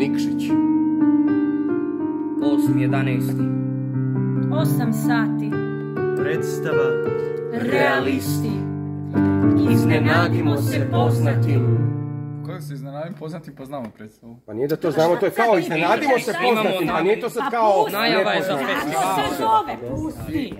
Nikšić. 8.11. 8 sati. Predstava Realisti. Iznenadimo se poznatim. Kako se iznenadim poznatim pa znamo predstavu? Pa nije da to znamo, to je kao iznenadimo se poznatim, pa nije to sad kao... Pa Najava je za festival. Kako se zove, pusti!